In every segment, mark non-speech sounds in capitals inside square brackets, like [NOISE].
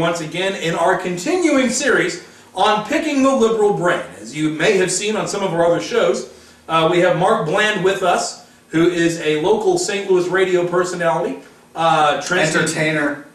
once again in our continuing series on picking the liberal brain. As you may have seen on some of our other shows, uh, we have Mark Bland with us, who is a local St. Louis radio personality. Uh, Entertainer.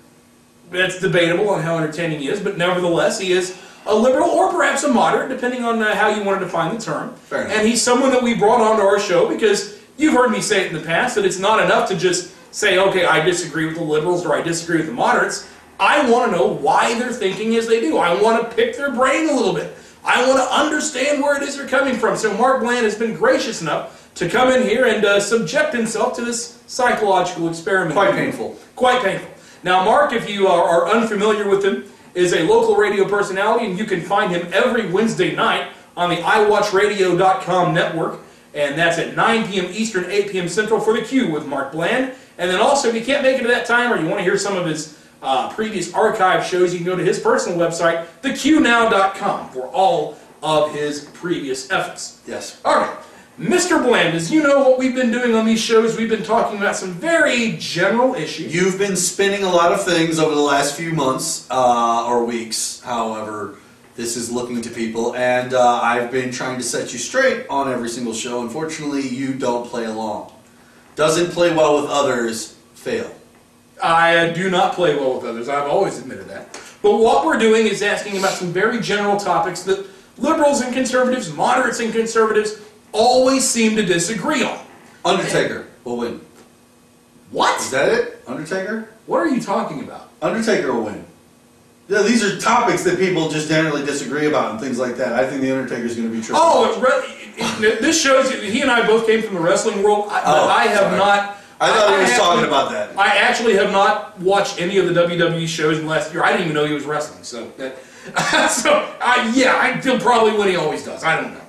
That's debatable on how entertaining he is, but nevertheless, he is a liberal or perhaps a moderate, depending on uh, how you want to define the term. Fair enough. And he's someone that we brought onto our show because you've heard me say it in the past that it's not enough to just say, okay, I disagree with the liberals or I disagree with the moderates. I want to know why they're thinking as they do. I want to pick their brain a little bit. I want to understand where it is they're coming from. So Mark Bland has been gracious enough to come in here and uh, subject himself to this psychological experiment. Quite painful. Quite painful. Now, Mark, if you are, are unfamiliar with him, is a local radio personality, and you can find him every Wednesday night on the iWatchRadio.com network, and that's at 9 p.m. Eastern, 8 p.m. Central for the Q with Mark Bland. And then also, if you can't make it at that time, or you want to hear some of his uh, previous archive shows, you can go to his personal website, theqnow.com, for all of his previous efforts. Yes. All right. Mr. Bland, as you know what we've been doing on these shows, we've been talking about some very general issues. You've been spinning a lot of things over the last few months uh, or weeks, however this is looking to people, and uh, I've been trying to set you straight on every single show. Unfortunately, you don't play along. Doesn't play well with others, fail. I do not play well with others. I've always admitted that. But what we're doing is asking about some very general topics that liberals and conservatives, moderates and conservatives, always seem to disagree on. Undertaker will win. What? Is that it? Undertaker? What are you talking about? Undertaker will win. Yeah, these are topics that people just generally disagree about and things like that. I think the Undertaker is going to be true. Oh, it this shows you- he and I both came from the wrestling world. I, Oh, I have sorry. not. I thought he was actually- talking about that. I actually have not watched any of the WWE shows in the last year. I didn't even know he was wrestling. So, that, [LAUGHS] so I, yeah, I feel probably what he always does. I don't know.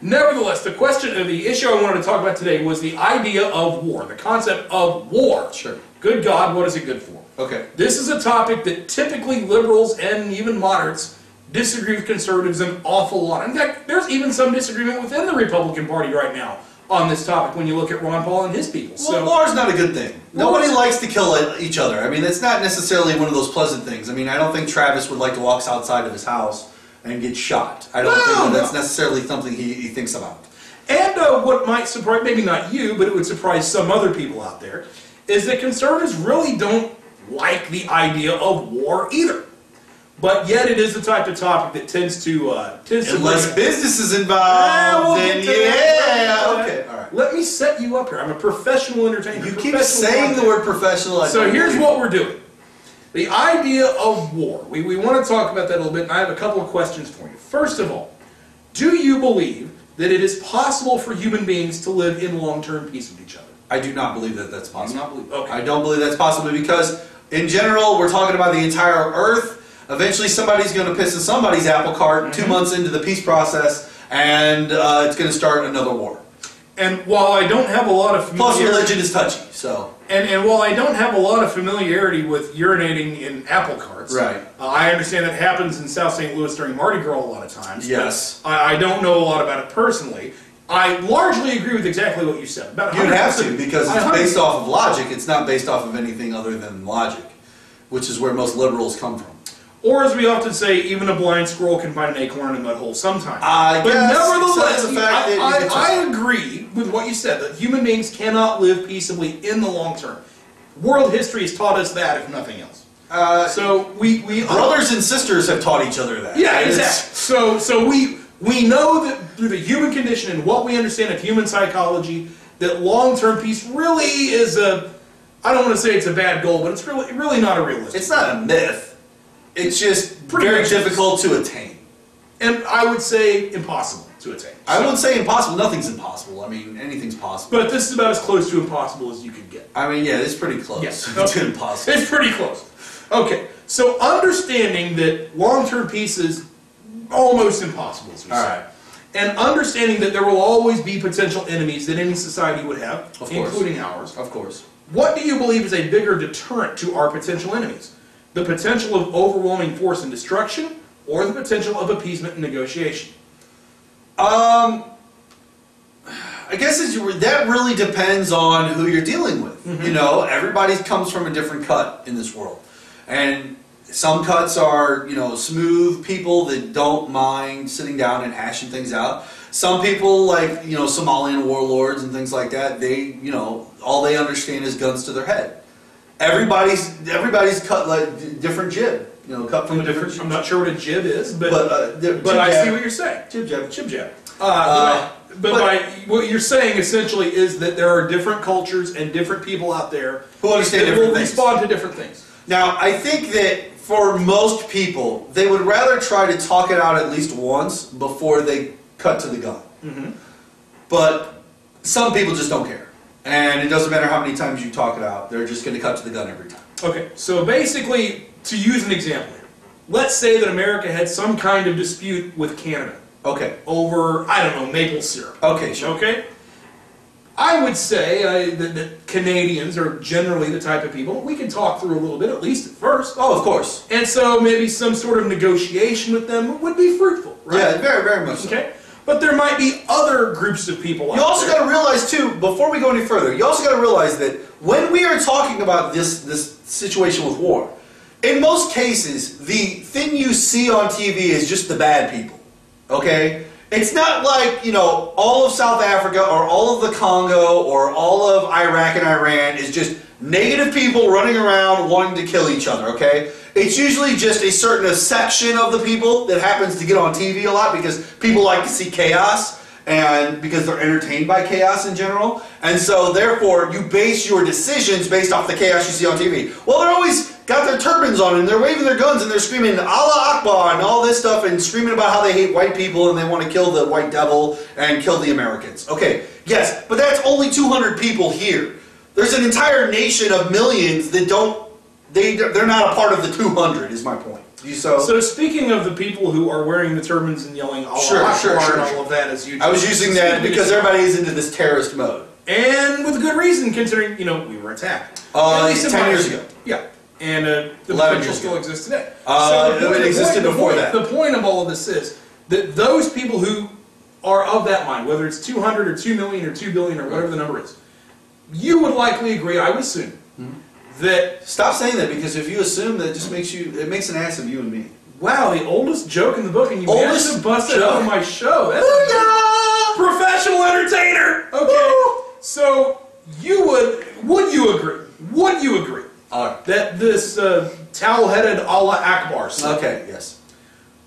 Nevertheless, the question, of the issue I wanted to talk about today was the idea of war, the concept of war. Sure. Good God, what is it good for? Okay. This is a topic that typically liberals and even moderates disagree with conservatives an awful lot. In fact, there's even some disagreement within the Republican Party right now on this topic when you look at Ron Paul and his people. Well, So, war's not a good thing. Nobody likes to kill each other. I mean, it's not necessarily one of those pleasant things. I mean, I don't think Travis would like to walk outside of his house and get shot. I don't No, think no. that's necessarily something he, he thinks about. And uh, what might surprise, maybe not you, but it would surprise some other people out there, is that conservatives really don't like the idea of war either. But yet it is the type of topic that tends to uh, tends to Unless business is involved, we'll to that. yeah. Okay, all right. Let me set you up here. I'm a professional entertainer. You keep saying the word professional. I So here's what we're doing. The idea of war. We, we want to talk about that a little bit, and I have a couple of questions for you. First of all, do you believe that it is possible for human beings to live in long-term peace with each other? I do not believe that that's possible. not believe- okay. I don't believe that's possible because, in general, we're talking about the entire Earth. Eventually, somebody's going to piss in somebody's apple cart two Mm-hmm. months into the peace process, and uh, it's going to start another war. And while I don't have a lot of Plus, familiarity, religion is touchy, so and, and while I don't have a lot of familiarity with urinating in apple carts, Right. uh, I understand that happens in South St. Louis during Mardi Gras a lot of times. Yes. I, I don't know a lot about it personally. I largely agree with exactly what you said. About you'd have to because it's based off of logic. It's not based off of anything other than logic, which is where most liberals come from. Or as we often say, even a blind squirrel can find an acorn in a mud hole sometime. I but guess, nevertheless, except the fact I, that I- I agree with what you said that human beings cannot live peaceably in the long term. World history has taught us that, if nothing else. Uh, So we we brothers and sisters have taught each other that. Yeah, exactly. So so we we know that through the human condition and what we understand of human psychology, that long-term peace really is a I don't want to say it's a bad goal, but it's really really not a realistic. It's not a myth. It's just Pretty very much. difficult to attain. and I would say impossible to attain. I wouldn't say impossible. Nothing's impossible. I mean, anything's possible. But this is about as close to impossible as you could get. I mean, yeah, it's pretty close Yes. [LAUGHS] to Okay. impossible. It's pretty close. Okay, so understanding that long-term peace is almost impossible, as we All say, right. and understanding that there will always be potential enemies that any society would have, Of course. including ours. Of course. What do you believe is a bigger deterrent to our potential enemies? The potential of overwhelming force and destruction, or the potential of appeasement and negotiation? Um, I guess it's, that really depends on who you're dealing with. Mm-hmm. You know, everybody comes from a different cut in this world, and some cuts are, you know, smooth people that don't mind sitting down and hashing things out. Some people, like, you know, Somalian warlords and things like that, they, you know, all they understand is guns to their head. Everybody's everybody's cut like different jib, you know, cut from a different. I'm not sure what a jib is, but But, uh, the- but jib I jab. see what you're saying. Jib jab. Chib jab. Uh, Uh, but but what you're saying essentially is that there are different cultures and different people out there Who understand that different will things. respond to different things. Now, I think that for most people, they would rather try to talk it out at least once before they cut to the gun. Mm-hmm. But some people just don't care. And it doesn't matter how many times you talk it out, they're just going to cut to the gun every time. Okay, so basically, to use an example here, let's say that America had some kind of dispute with Canada Okay. over, I don't know, maple syrup. Okay, sure. Okay? I would say uh, that, that Canadians are generally the type of people we can talk through a little bit, at least at first. Oh, of course. And so maybe some sort of negotiation with them would be fruitful, right? Yeah, very, very much so. Okay? But there might be other groups of people You also got to realize too, before we go any further, you also got to realize that when we are talking about this this situation with war, in most cases, the thing you see on TV is just the bad people. Okay? It's not like, you know, all of South Africa or all of the Congo or all of Iraq and Iran is just negative people running around wanting to kill each other, okay? It's usually just a certain section of the people that happens to get on TV a lot because people like to see chaos and because they're entertained by chaos in general. And so therefore you base your decisions based off the chaos you see on TV. Well, they're always got their turbans on and they're waving their guns and they're screaming Allah Akbar and all this stuff and screaming about how they hate white people and they want to kill the white devil and kill the Americans. Okay, yes, but that's only 200 people here. There's an entire nation of millions that don't they they're not a part of the 200 is my point. You so, So speaking of the people who are wearing the turbans and yelling Allah Sure, Akbar sure, sure, and all of that as you I was using that because everybody is into this terrorist mode. and with good reason considering you know we were attacked. Uh, At least 10 years ago. Yeah, and uh, the 11 potential still ago. exists today. Uh, the it existed the before point, that. The point of all of this is that those people who are of that mind, whether it's 200 or 2 million or 2 billion or whatever the number is, you would likely agree, I would assume. That Stop saying that because if you assume that, it just makes you it makes an ass of you and me. wow, the oldest joke in the book, and you Oldest managed to bust it out joke? my show. That's Booyah! professional entertainer. Okay, Woo! so you would would you agree? Would you agree right. that this uh, towel-headed Allah Akbar stuff Okay. Yes.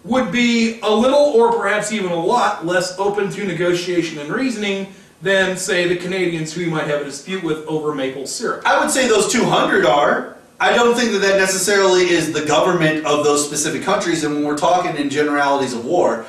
would be a little, or perhaps even a lot, less open to negotiation and reasoning than, say, the Canadians who you might have a dispute with over maple syrup? I would say those 200 are. I don't think that that necessarily is the government of those specific countries. And when we're talking in generalities of war,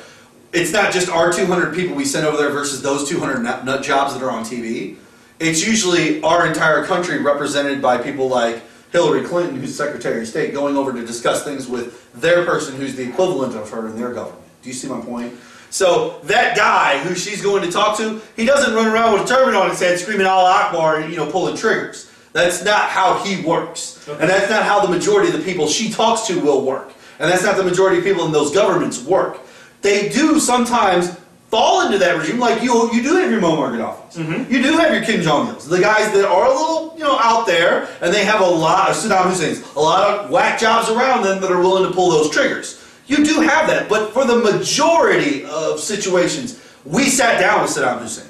it's not just our 200 people we send over there versus those 200 nut, nut jobs that are on TV. It's usually our entire country represented by people like Hillary Clinton, who's Secretary of State, going over to discuss things with their person who's the equivalent of her in their government. Do you see my point? So that guy who she's going to talk to, he doesn't run around with a turban on his head screaming Allah Akbar and you know pulling triggers. That's not how he works. And that's not how the majority of the people she talks to will work. And that's not the majority of people in those governments work. They do sometimes fall into that regime, like you you do have your Muammar Gaddafi's. Mm-hmm. You do have your Kim Jong Il's. The guys that are a little, you know, out there, and they have a lot of Saddam Hussein's, a lot of whack jobs around them that are willing to pull those triggers. You do have that, but for the majority of situations, we sat down with Saddam Hussein.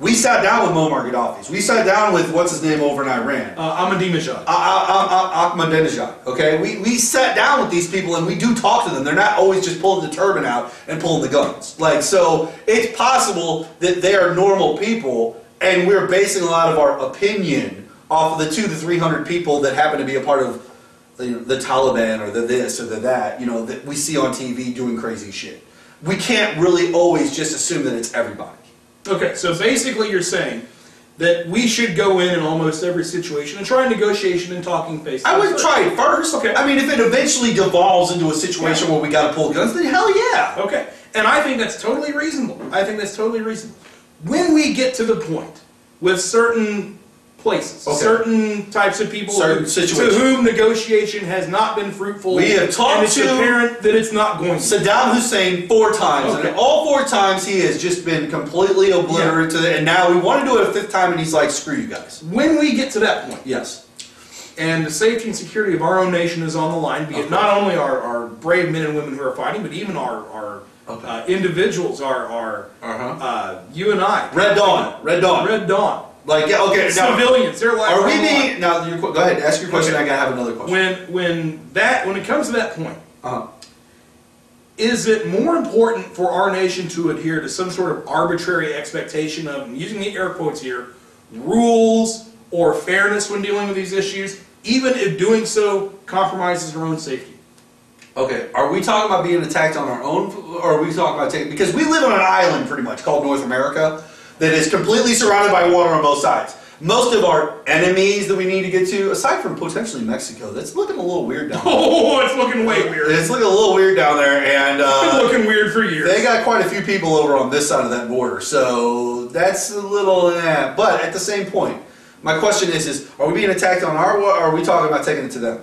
We sat down with Muammar Gaddafi's. We sat down with what's his name over in Iran. Uh, Ahmadinejad. Uh, uh, uh, Ahmadinejad. Okay, we, we sat down with these people and we do talk to them. They're not always just pulling the turban out and pulling the guns. Like so, it's possible that they are normal people, and we're basing a lot of our opinion off of the two to three hundred people that happen to be a part of you know, the Taliban or the this or the that. You know that we see on TV doing crazy shit. We can't really always just assume that it's everybody. Okay, so basically you're saying that we should go in in almost every situation and try negotiation and talking face. I would try it first. Okay. I mean, if it eventually devolves into a situation where we got to pull guns, then hell yeah. Okay, and I think that's totally reasonable. I think that's totally reasonable. When we get to the point with certain places, Okay. certain types of people Certain who- to whom negotiation has not been fruitful, We have talked and it's to- apparent that it's not going. Saddam Hussein four times, Okay. and all four times he has just been completely obliterated. And now we want to do it a fifth time, and he's like, "Screw you guys." When we get to that point, Yes. and the safety and security of our own nation is on the line, be it not only our, our brave men and women who are fighting, but even our, our Okay. uh, individuals, our, our Uh-huh. uh, you and I. Red Dawn. Red Dawn. Red Dawn. Like yeah, okay. Now, Civilians, their lives are we on the line. being now? Your, go ahead. Ask your question. Okay. I gotta have another question. When, when that, when it comes to that point, uh-huh. is it more important for our nation to adhere to some sort of arbitrary expectation of, I'm using the air quotes here, rules or fairness when dealing with these issues, even if doing so compromises our own safety? Okay, are we talking about being attacked on our own, or are we talking about taking? Because we live on an island, pretty much called North America, that is completely surrounded by water on both sides. Most of our enemies that we need to get to, aside from potentially Mexico, that's looking a little weird down there. [LAUGHS] Oh, it's looking way weird. It's looking a little weird down there, and It's been uh, looking weird for years. they got quite a few people over on this side of that border. So that's a little, eh. But at the same point, my question is: Is are we being attacked on our? Or are we talking about taking it to them?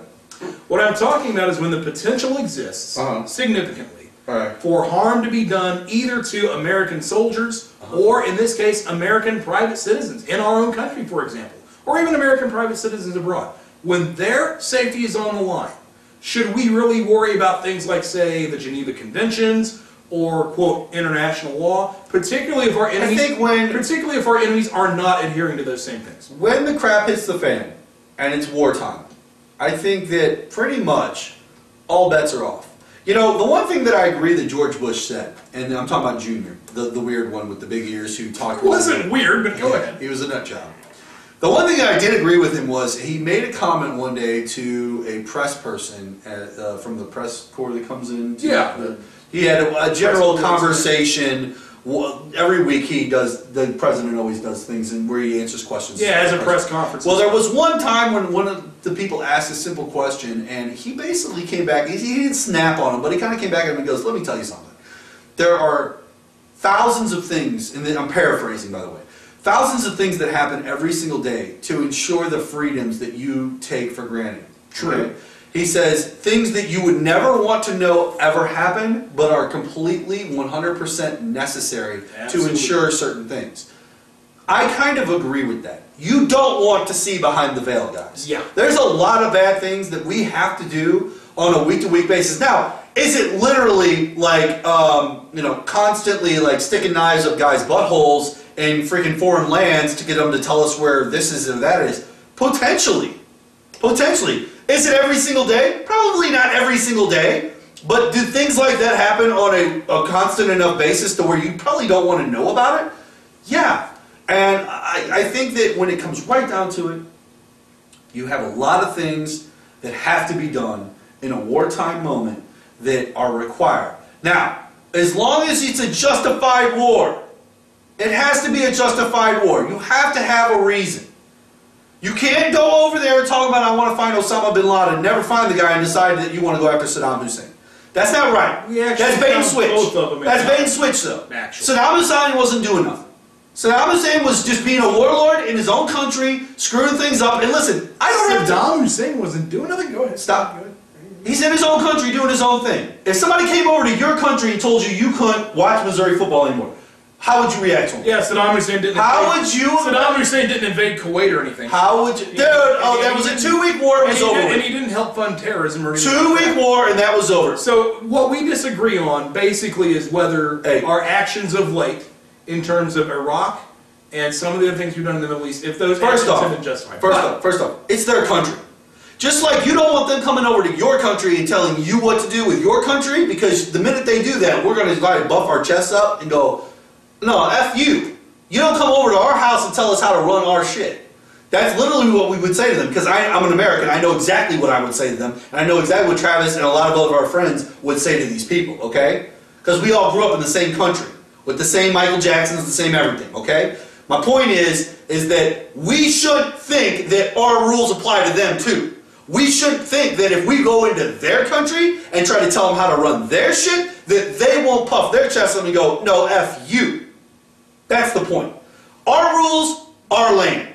What I'm talking about is when the potential exists Uh-huh. significantly right. for harm to be done either to American soldiers. Or, in this case, American private citizens in our own country, for example, or even American private citizens abroad. When their safety is on the line, should we really worry about things like, say, the Geneva Conventions or quote international law, particularly if our enemies, think when- particularly if our enemies are not adhering to those same things? when the crap hits the fan and it's wartime, I think that pretty much all bets are off. You know, the one thing that I agree that George Bush said, and I'm talking about Junior, the, the weird one with the big ears who talked. It wasn't weird, but go ahead. He was a nut job. The one thing I did agree with him was he made a comment one day to a press person at, uh, from the press corps that comes in. to Yeah. the- he had a, a general conversation. Well, every week he does. The president always does things and where he answers questions. Yeah, as a press conference. Well, there was one time when one of the people asked a simple question, and he basically came back. He, he didn't snap on him, but he kind of came back at him and goes, "Let me tell you something. There are thousands of things, and I'm paraphrasing, by the way, thousands of things that happen every single day to ensure the freedoms that you take for granted. True. He says things that you would never want to know ever happen, but are completely 100% necessary to ensure certain things. I kind of agree with that. You don't want to see behind the veil, guys. Yeah. There's a lot of bad things that we have to do on a week to week basis. Now, is it literally like, um, you know, constantly like sticking knives up guys' buttholes in freaking foreign lands to get them to tell us where this is and that is? Potentially. Potentially. Is it every single day? Probably not every single day. But do things like that happen on a, a constant enough basis to where you probably don't want to know about it? Yeah. And I, I think that when it comes right down to it, you have a lot of things that have to be done in a wartime moment that are required. Now, as long as it's a justified war, it has to be a justified war. You have to have a reason. You can't go over there and talk about I want to find Osama bin Laden, never find the guy, and decide that you want to go after Saddam Hussein. That's not right. That's bait and switch. both of them That's bait and switch, though. Actually. Saddam Hussein wasn't doing nothing. Saddam Hussein was just being a warlord in his own country, screwing things up. And listen, I don't have to Saddam Hussein wasn't doing nothing. Go ahead. Stop. Go ahead. He's in his own country doing his own thing. If somebody came over to your country and told you you couldn't watch Missouri football anymore, how would you react to him? Yeah, Saddam Hussein didn't. How invade, would you- Saddam Hussein didn't invade Kuwait or anything. How would you? Dude, oh, that was a two-week war. It was over. did, and he didn't help fund terrorism or anything. Two-week that. war, and that was over. So what we disagree on basically is whether Hey. our actions of late, in terms of Iraq and some of the other things we've done in the Middle East, if those First actions off, have been justified. First off, first off, it's their country. Just like you don't want them coming over to your country and telling you what to do with your country, because the minute they do that, we're going to like buff our chests up and go, no, f you. You don't come over to our house and tell us how to run our shit. That's literally what we would say to them. Because I'm an American, I know exactly what I would say to them, and I know exactly what Travis and a lot of other our friends would say to these people. Okay? Because we all grew up in the same country with the same Michael Jacksons, the same everything. Okay? My point is, is that we should think that our rules apply to them too. We shouldn't think that if we go into their country and try to tell them how to run their shit, that they won't puff their chest and go, no, F you. That's the point. Our rules, our land.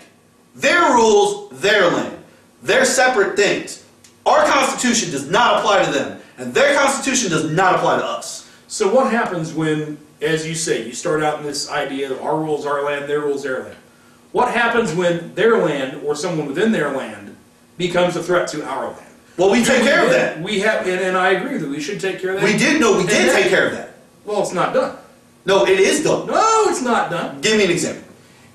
Their rules, their land. They're separate things. Our Constitution does not apply to them, and their Constitution does not apply to us. So what happens when, as you say, you start out in this idea of our rules, our land, their rules, their land? What happens when their land or someone within their land becomes a threat to our land. Well, we take care of that. We have, and, and I agree that we should take care of that. We did know we did that- take care of that. Well, it's not done. No, it is done. No, it's not done. Give me an example.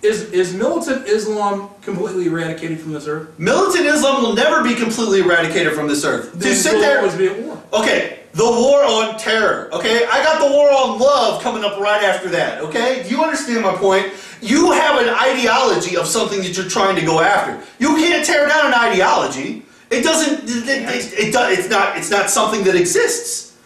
Is is militant Islam completely eradicated from this earth? Militant Islam will never be completely eradicated from this earth. Then to sit there. always be at war. Okay, the war on terror. Okay, I got the war on love coming up right after that. Okay, do you understand my point? You have an ideology of something that you're trying to go after. You can't tear down an ideology. It doesn't. It, it, it, does- it's not. It's not something that exists.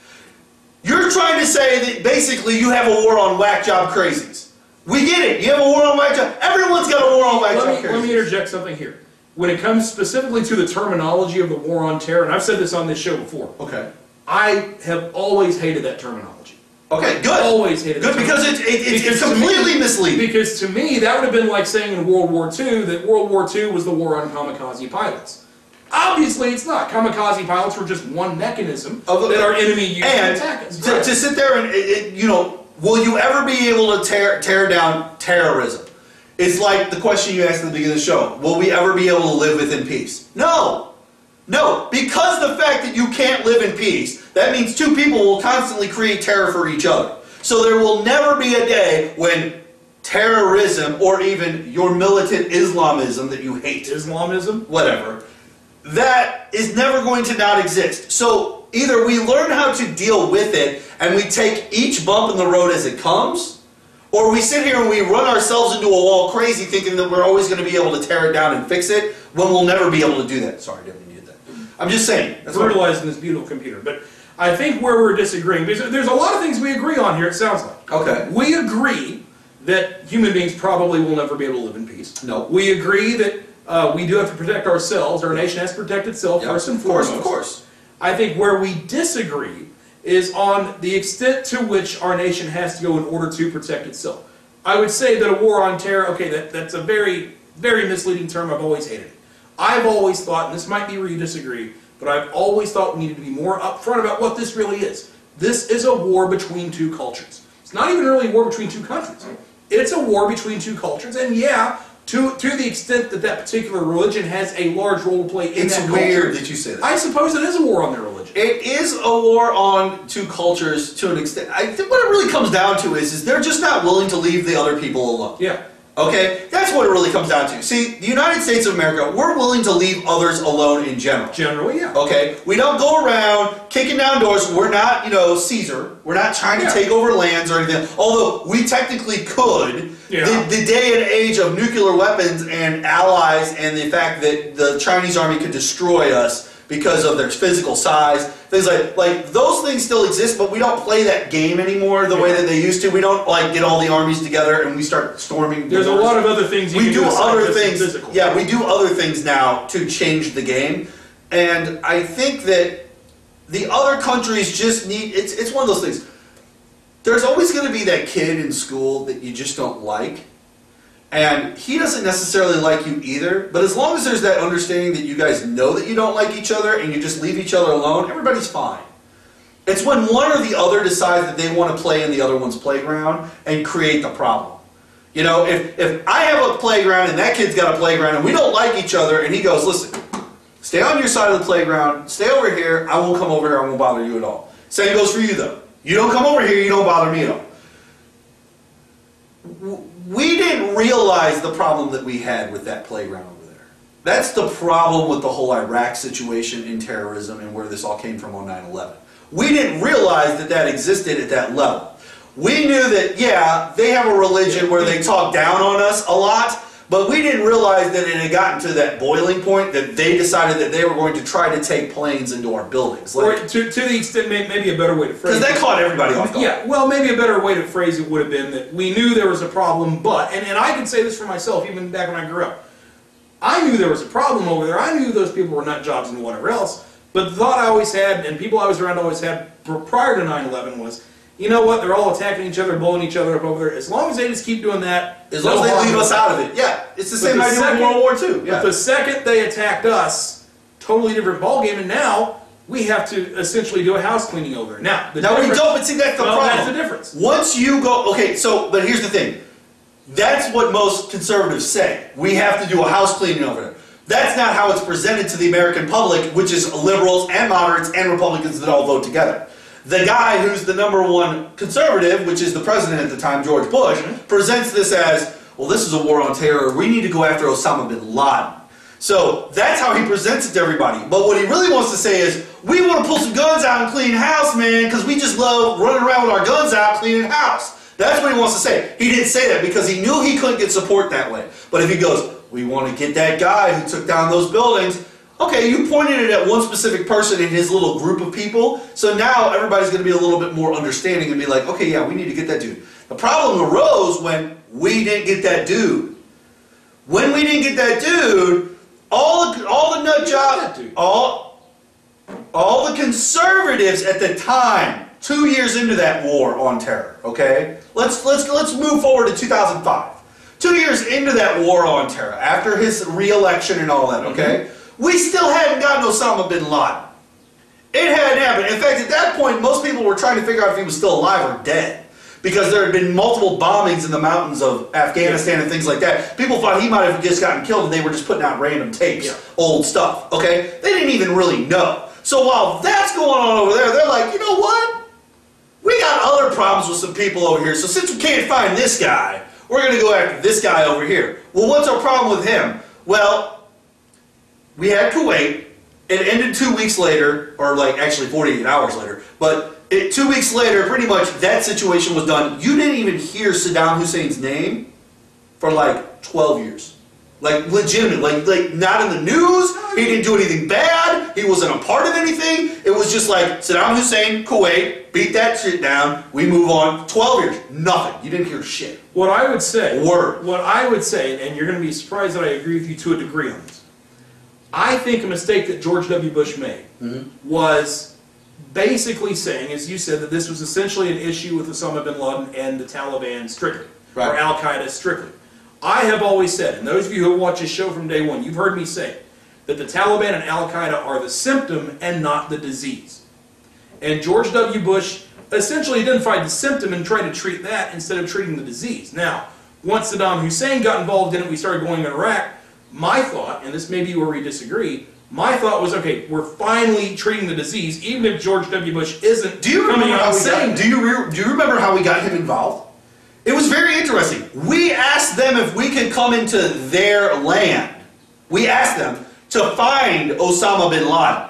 You're trying to say that basically you have a war on whack job crazies. We get it. You have a war on whack job. Everyone's got a war on whack Let job me, crazies. let me interject something here. When it comes specifically to the terminology of the war on terror, and I've said this on this show before, okay. I have always hated that terminology. Okay. Good. Always hated Good because it, it, it's, Because it's to me- completely misleading. Because to me, that would have been like saying in World War II that World War II was the war on kamikaze pilots. Obviously, it's not. Kamikaze pilots were just one mechanism Of that our enemy used to attack us. to, to sit there and it, it- you know, will you ever be able to tear tear down terrorism? It's like the question you asked at the beginning of the show. Will we ever be able to live within peace? No. No, because the fact that you can't live in peace, that means two people will constantly create terror for each other. So there will never be a day when terrorism or even your militant Islamism that you hate Islamism. whatever, that is never going to not exist. So either we learn how to deal with it and we take each bump in the road as it comes, or we sit here and we run ourselves into a wall crazy thinking that we're always going to be able to tear it down and fix it when we'll never be able to do that. Sorry, didn't mean to do that. I'm just saying. That's what brutalizing this beautiful computer. But I think where we're disagreeing, because there's a lot of things we agree on here, it sounds like. Okay. We agree that human beings probably will never be able to live in peace. No. We agree that uh, we do have to protect ourselves. Our nation has to protect itself Yep, first and of course, foremost. of course. I think where we disagree is on the extent to which our nation has to go in order to protect itself. I would say that a war on terror, okay, that, that's a very, very misleading term. I've always hated it. I've always thought, and this might be where you disagree, but I've always thought we needed to be more upfront about what this really is. This is a war between two cultures. It's not even really a war between two countries. It's a war between two cultures, and yeah, to, to the extent that that particular religion has a large role to play in It's that weird culture, that you say that. I suppose it is a war on their religion. It is a war on two cultures to an extent. I think what it really comes down to is, is they're just not willing to leave the other people alone. Yeah. Okay? That's what it really comes down to. See, the United States of America, we're willing to leave others alone in general. Generally, yeah. Okay? We don't go around kicking down doors. We're not, you know, Caesar. We're not trying to take over lands or anything. Although we technically could. Yeah. The, the day and age of nuclear weapons and allies and the fact that the Chinese army could destroy us because of their physical size, things like like those things still exist, but we don't play that game anymore the way that they used to. We don't like get all the armies together and we start storming. There's a lot of other things you we can do aside other things. Physical. Yeah, we do other things now to change the game, and I think that the other countries just need. It's it's one of those things. There's always going to be that kid in school that you just don't like, and he doesn't necessarily like you either. But as long as there's that understanding that you guys know that you don't like each other and you just leave each other alone, everybody's fine. It's when one or the other decides that they want to play in the other one's playground and create the problem. You know, if, if I have a playground and that kid's got a playground and we don't like each other and he goes, listen, stay on your side of the playground, stay over here, I won't come over here, I won't bother you at all. Same goes for you though. You don't come over here, you don't bother me at all. We didn't realize the problem that we had with that playground over there. That's the problem with the whole Iraq situation in terrorism and where this all came from on 9 11. We didn't realize that that existed at that level. We knew that, yeah, they have a religion where they talk down on us a lot, but we didn't realize that it had gotten to that boiling point that they decided that they were going to try to take planes into our buildings. Or to, to the extent, may- maybe a better way to phrase it. because that it. caught everybody off guard. Yeah, well, maybe a better way to phrase it would have been that we knew there was a problem, but, and, and I can say this for myself, even back when I grew up. I knew there was a problem over there. I knew those people were nut jobs and whatever else. But the thought I always had, and people I was around always had prior to 9 11 was, you know what, they're all attacking each other, blowing each other up over there. As long as they just keep doing that, As long as they leave us out of it. Yeah, it's the same the idea second- World War II. Yeah. But the second they attacked us, totally different ballgame, and now we have to essentially do a house cleaning over there. Now, the Now we don't, but see that's the well, problem. that's the difference. Once you go, okay, so but here's the thing. That's what most conservatives say. We have to do a house cleaning over there. That's not how it's presented to the American public, which is liberals and moderates and Republicans that all vote together. The guy who's the number one conservative, which is the president at the time, George Bush, mm-hmm. presents this as, well, this is a war on terror. We need to go after Osama bin Laden. So that's how he presents it to everybody. But what he really wants to say is, we want to pull some guns out and clean house, man, because we just love running around with our guns out cleaning house. That's what he wants to say. He didn't say that because he knew he couldn't get support that way. But if he goes, we want to get that guy who took down those buildings, okay, you pointed it at one specific person in his little group of people, so now everybody's going to be a little bit more understanding and be like, okay, yeah, we need to get that dude. The problem arose when we didn't get that dude. When we didn't get that dude, all the, all the nut that job, dude? all, all the conservatives at the time, two years into that war on terror, okay? Let's, let's, let's move forward to 2005. Two years into that war on terror, after his re-election and all that, okay? Mm-hmm. We still hadn't gotten Osama bin Laden. It hadn't happened. In fact, at that point, most people were trying to figure out if he was still alive or dead. Because there had been multiple bombings in the mountains of Afghanistan and things like that. People thought he might have just gotten killed and they were just putting out random tapes, Yeah. old stuff, okay? They didn't even really know. So while that's going on over there, they're like, you know what? We got other problems with some people over here, so since we can't find this guy, we're going to go after this guy over here. Well, what's our problem with him? Well, we had Kuwait. It ended two weeks later, or like actually 48 hours later. But it, two weeks later, pretty much that situation was done. You didn't even hear Saddam Hussein's name for like 12 years. Like legitimate, like like not in the news. He didn't do anything bad. He wasn't a part of anything. It was just like Saddam Hussein, Kuwait, beat that shit down. We move on. 12 years, nothing. You didn't hear shit. What I would say, Word. what I would say, and you're going to be surprised that I agree with you to a degree on this. I think a mistake that George W. Bush made mm-hmm. was basically saying, as you said, that this was essentially an issue with Osama bin Laden and the Taliban strictly, or Al Qaeda strictly. I have always said, and those of you who watch this show from day one, you've heard me say that the Taliban and Al Qaeda are the symptom and not the disease. And George W. Bush essentially identified the symptom and tried to treat that instead of treating the disease. Now, once Saddam Hussein got involved in it, we started going to Iraq. My thought, and this may be where we disagree, my thought was, okay, we're finally treating the disease, even if George W. Bush isn't Do you remember how saying do you re, do you remember how we got him involved? It was very interesting. We asked them if we could come into their land. We asked them to find Osama bin Laden.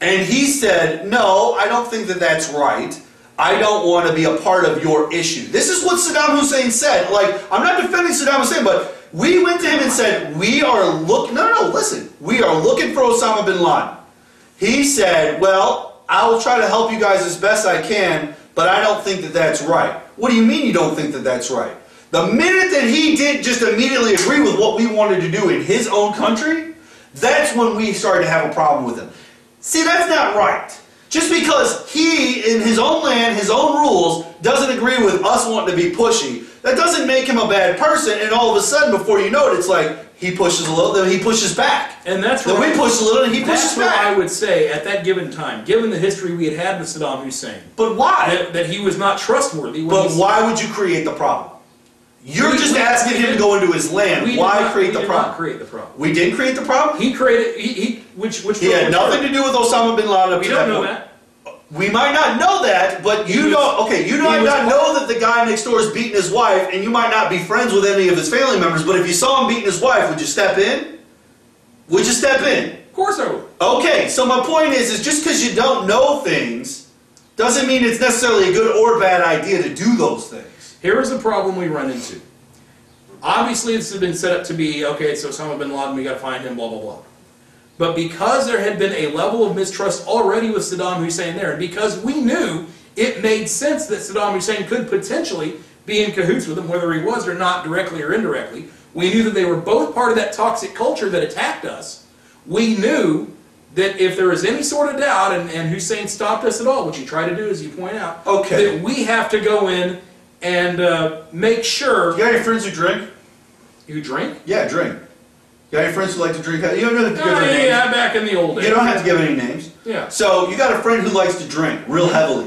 And he said, "No, I don't think that that's right. I don't want to be a part of your issue." This is what Saddam Hussein said. Like, I'm not defending Saddam Hussein, but we went to him and said, "We are look No, no, no, listen. We are looking for Osama bin Laden." He said, Well, I will try to help you guys as best I can, but I don't think that that's right. What do you mean you don't think that that's right? The minute that he did just immediately agree with what we wanted to do in his own country, that's when we started to have a problem with him. See, that's not right. Just because he, in his own land, his own rules, doesn't agree with us wanting to be pushy, that doesn't make him a bad person, and all of a sudden, before you know it, it's like he pushes a little, then he pushes back. And that's Then we I- push a little, and he That's pushes what I would say at that given time, given the history we had had with Saddam Hussein, But why? that, that he was not trustworthy. But why would you create the problem? You're We- just we- asking we him to go into his land. we Why not- create we the did problem? Not create the problem. We didn't create the problem. He created he, he which which He had nothing to do with Osama bin Laden. We don't know point. that. We might not know that, but you don't. Okay, you might not know that the guy next door is beating his wife, and you might not be friends with any of his family members. But if you saw him beating his wife, would you step in? Would you step in? Of course I would. Okay, so my point is, is just because you don't know things doesn't mean it's necessarily a good or bad idea to do those things. Here is the problem we run into. Obviously, this has been set up to be okay. It's Osama bin Laden. We got to find him. Blah blah blah. But because there had been a level of mistrust already with Saddam Hussein there, and because we knew it made sense that Saddam Hussein could potentially be in cahoots with him, whether he was or not, directly or indirectly, we knew that they were both part of that toxic culture that attacked us. We knew that if there was any sort of doubt, and, and Hussein stopped us at all, which he tried to do, as you point out, Okay. that we have to go in and uh, make sure You got any friends who drink? you drink. Yeah, drink. You got any friends who like to drink? You don't have to give Oh, their names. yeah, back in the old days. You don't have to give any names. Yeah. So you got a friend who likes to drink real heavily.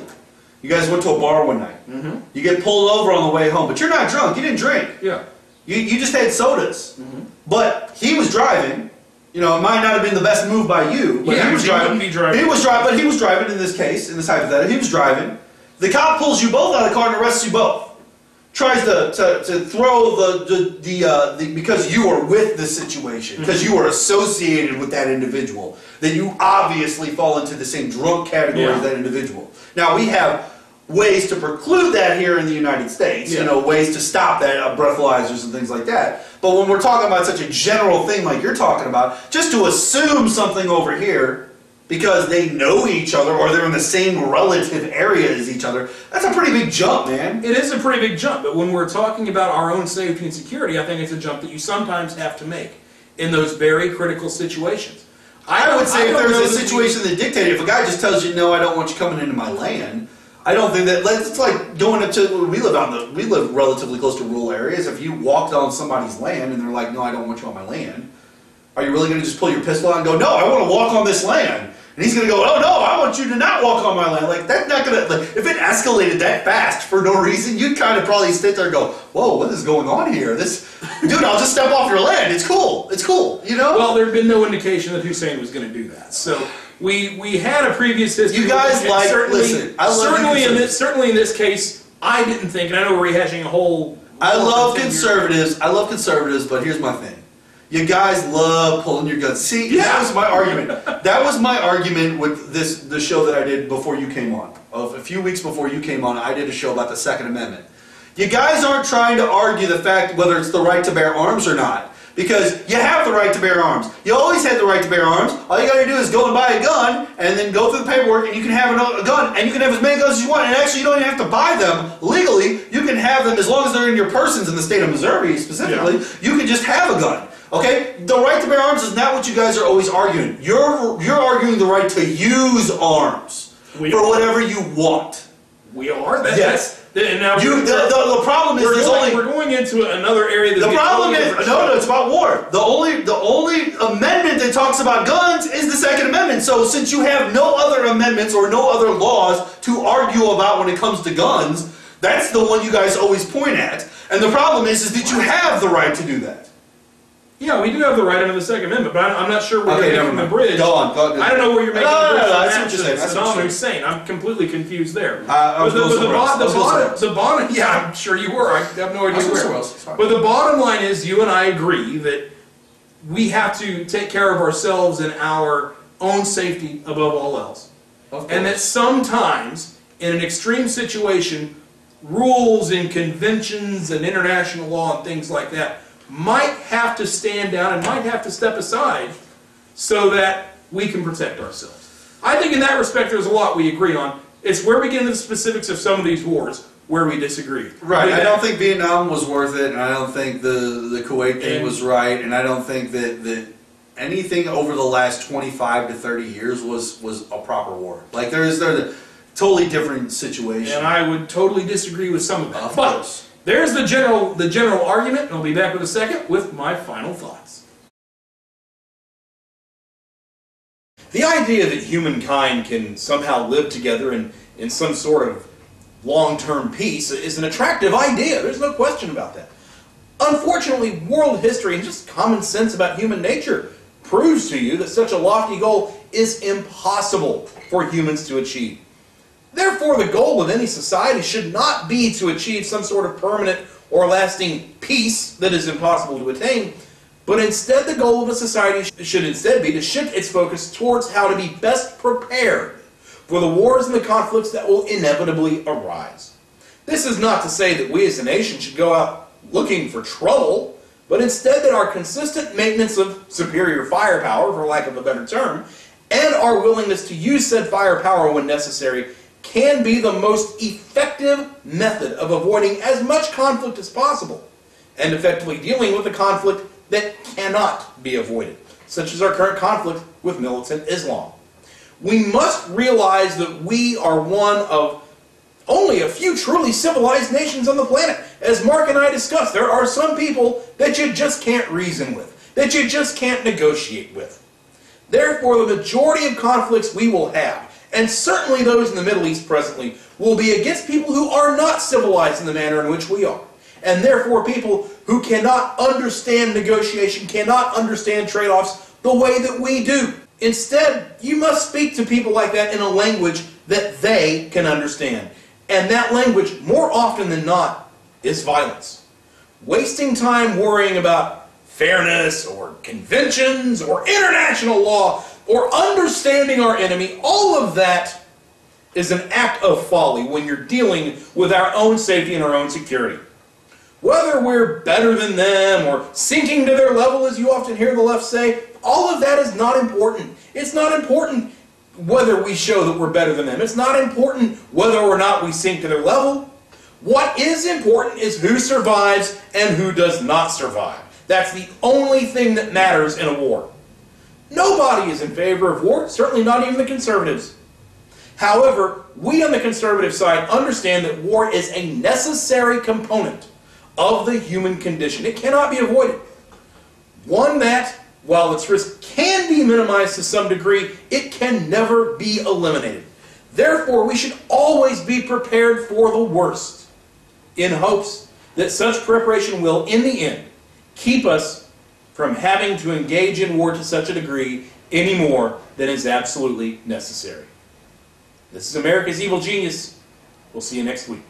You guys went to a bar one night. Mhm. You get pulled over on the way home, but you're not drunk. You didn't drink. Yeah. You, you just had sodas. Mm-hmm. But he was driving, You know, it might not have been the best move by you, but Yeah, he was he driving. driving. He was driving, but he was driving in this case, in this hypothetical. He was driving. The cop pulls you both out of the car and arrests you both. Tries to, to, to throw the the, the, uh, the because you are with the situation because you are associated with that individual. Then you obviously fall into the same drug category Yeah. as that individual. Now we have ways to preclude that here in the United States. You know, ways to stop that, uh, breathalyzers and things like that. But when we're talking about such a general thing like you're talking about, just to assume something over here because they know each other or they're in the same relative area as each other, that's a pretty big jump, man. It is a pretty big jump, but when we're talking about our own safety and security, I think it's a jump that you sometimes have to make in those very critical situations. I don't- would say if don't there know was a situation that dictated, if a guy just tells you, "No, I don't want you coming into my land," I don't think that. It's like going up to we live on the we live relatively close to rural areas. If you walked on somebody's land and they're like, "No, I don't want you on my land," are you really going to just pull your pistol out and go, "No, I want to walk on this land"? And he's going to go, "Oh no, I want you to not walk on my land." Like that's not going to. Like, if it escalated that fast for no reason, you'd kind of probably sit there and go, "Whoa, what is going on here?" This dude, I'll just step off your land. It's cool. It's cool. You know. Well, there had been no indication that Hussein was going to do that. So we we had a previous history. You guys like- certainly, listen, I love certainly in this certainly in this case, I didn't think, and I know we're rehashing a whole. I love thing here. conservatives. I love conservatives, but here's my thing. You guys love pulling your guns. See, that was my argument. that was my argument with this the show that I did before you came on. Of a few weeks before you came on, I did a show about the Second Amendment. You guys aren't trying to argue the fact whether it's the right to bear arms or not. Because you have the right to bear arms. You always had the right to bear arms. All you gotta do is go and buy a gun and then go through the paperwork and you can have a gun and you can have as many guns as you want. And actually, you don't even have to buy them legally. You can have them as long as they're in your persons in the state of Missouri specifically. You can just have a gun. Okay? The right to bear arms is not what you guys are always arguing. You're you're arguing the right to use arms We for whatever you want. We are. That, Yes. And now You, the, the, the problem is we're, there's going, only we're going into another area the problem is no, no, it's about war. The only the only amendment that talks about guns is the Second Amendment. So since you have no other amendments or no other laws to argue about when it comes to guns, that's the one you guys always point at. And the problem is, is that you have the right to do that. Yeah, we do have the right under the Second Amendment, but I'm, I'm not sure where Okay, you're making the bridge. Go on, go on. I don't know where you're making No, the bridge. no, from I see that what you're saying, That's Saddam Hussein. I'm completely confused there. Uh, but the, the, bo- the, bottom, the [LAUGHS] bottom, yeah, I'm sure you were. I have no idea where. else. But the bottom line is, you and I agree that we have to take care of ourselves and our own safety above all else. And that sometimes, in an extreme situation, rules and conventions and international law and things like that might have to stand down and might have to step aside so that we can protect ourselves. I think in that respect there's a lot we agree on. It's where we get into the specifics of some of these wars where we disagree. Right. I don't think Vietnam was worth it, and I don't think the the Kuwait thing And- was right, and I don't think that that anything over the last twenty five to thirty years was was a proper war. Like there is there's a totally different situation. And I would totally disagree with some of that. Of but course. There's the general the general argument, and I'll be back with a second with my final thoughts. The idea that humankind can somehow live together in, in some sort of long-term peace is an attractive idea. There's no question about that. Unfortunately, world history and just common sense about human nature proves to you that such a lofty goal is impossible for humans to achieve. Therefore, the goal of any society should not be to achieve some sort of permanent or lasting peace that is impossible to attain, but instead the goal of a society should instead be to shift its focus towards how to be best prepared for the wars and the conflicts that will inevitably arise. This is not to say that we as a nation should go out looking for trouble, but instead that our consistent maintenance of superior firepower, for lack of a better term, and our willingness to use said firepower when necessary can be the most effective method of avoiding as much conflict as possible and effectively dealing with the conflict that cannot be avoided, such as our current conflict with militant Islam. We must realize that we are one of only a few truly civilized nations on the planet. As Mark and I discussed, there are some people that you just can't reason with, that you just can't negotiate with. Therefore, the majority of conflicts we will have, and certainly those in the Middle East presently, will be against people who are not civilized in the manner in which we are. And therefore, people who cannot understand negotiation, cannot understand trade offs, the way that we do. Instead, you must speak to people like that in a language that they can understand. And that language, more often than not, is violence. Wasting time worrying about fairness or conventions or international law or understanding our enemy, all of that is an act of folly when you're dealing with our own safety and our own security. Whether we're better than them or sinking to their level, as you often hear the left say, all of that is not important. It's not important whether we show that we're better than them. It's not important whether or not we sink to their level. What is important is who survives and who does not survive. That's the only thing that matters in a war. Nobody is in favor of war, certainly not even the conservatives. However, we on the conservative side understand that war is a necessary component of the human condition. It cannot be avoided. One that, while its risk can be minimized to some degree, it can never be eliminated. Therefore, we should always be prepared for the worst, in hopes that such preparation will, in the end, keep us from having to engage in war to such a degree any more than is absolutely necessary. This is America's Evil Genius. We'll see you next week.